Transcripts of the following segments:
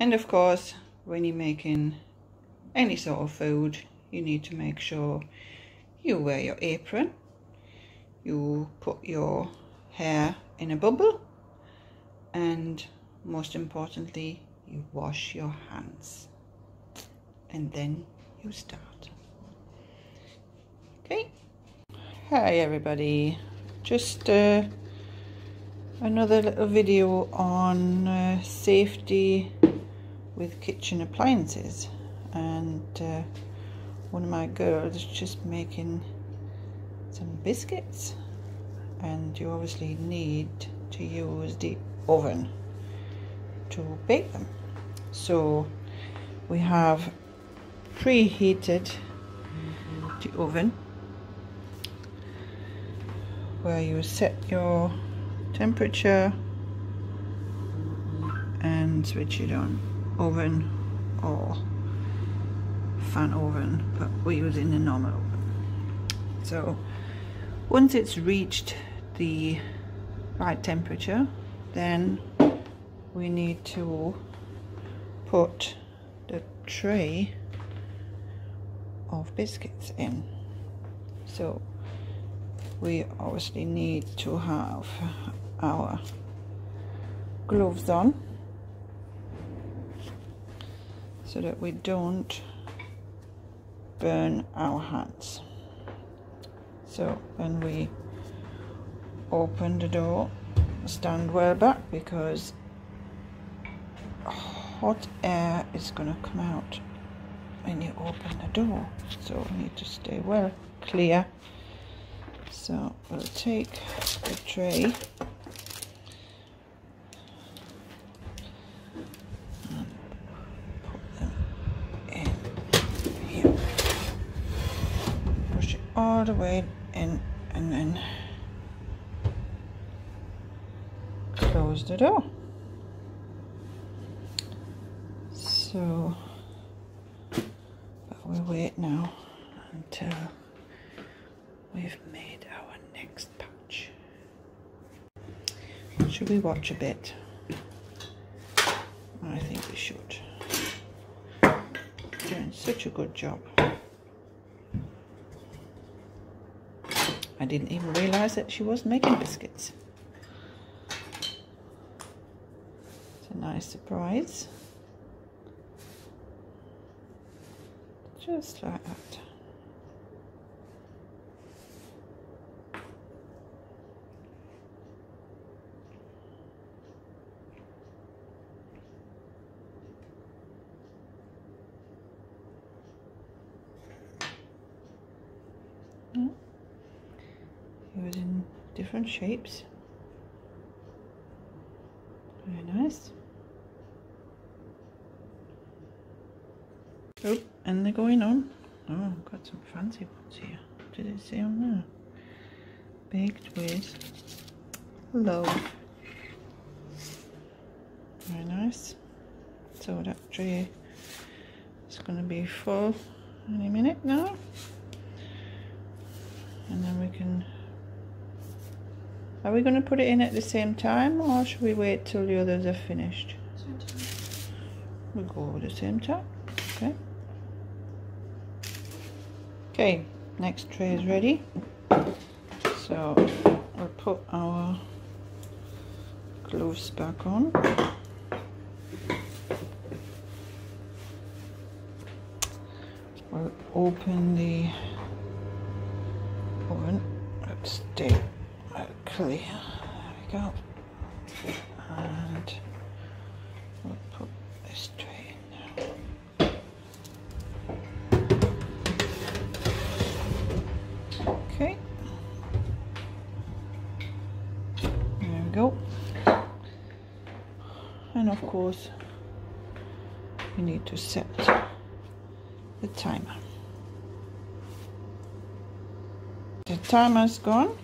And of course, when you're making any sort of food, you need to make sure you wear your apron, you put your hair in a bubble, and most importantly, you wash your hands. And then you start. Okay. Hi everybody. Just uh, another little video on uh, safety with kitchen appliances. And uh, one of my girls is just making some biscuits. And you obviously need to use the oven to bake them. So we have preheated the oven where you set your temperature and switch it on oven or fan oven but we're using the normal so once it's reached the right temperature then we need to put the tray of biscuits in. So we obviously need to have our gloves on so that we don't burn our hands. So when we open the door stand well back because hot air is going to come out when you open the door. So we need to stay well clear. So we'll take the tray and put them in here. Push it all the way in and then close the door. So, but we'll wait now until we've made our next batch. Should we watch a bit? I think we should. Doing such a good job. I didn't even realise that she was making biscuits. It's a nice surprise. Just like that. Using different shapes. Very nice. Oh, and they're going on. Oh, got some fancy ones here. Did it say on there? Baked with love. Very nice. So that tray is going to be full any minute now. And then we can are we going to put it in at the same time or should we wait till the others are finished? We'll go at the same time. Okay. Okay, next tray is ready. So we'll put our gloves back on. We'll open the oven. Let's stay clear. There we go. And we'll put this tray in now. Okay. There we go. And of course, we need to set the timer. The timer's gone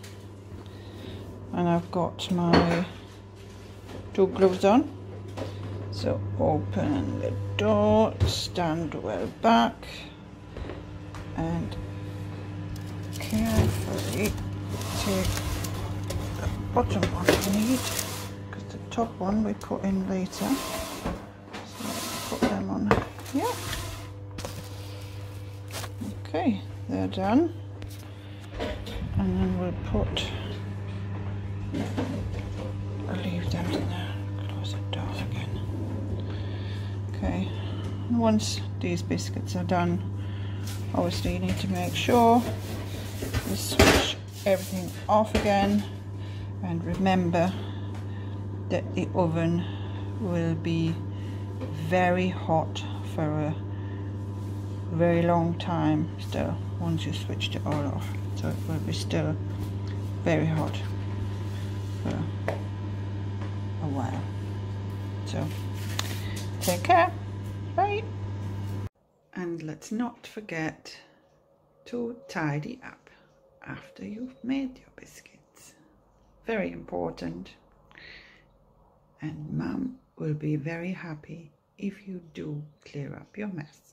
and I've got my two gloves on. So open the door stand well back and carefully take the bottom one we need because the top one we put in later. So put them on yeah okay they're done. And then we'll put once these biscuits are done obviously you need to make sure you switch everything off again and remember that the oven will be very hot for a very long time still once you switched it all off. So it will be still very hot for a while. So take care and let's not forget to tidy up after you've made your biscuits. Very important. And mum will be very happy if you do clear up your mess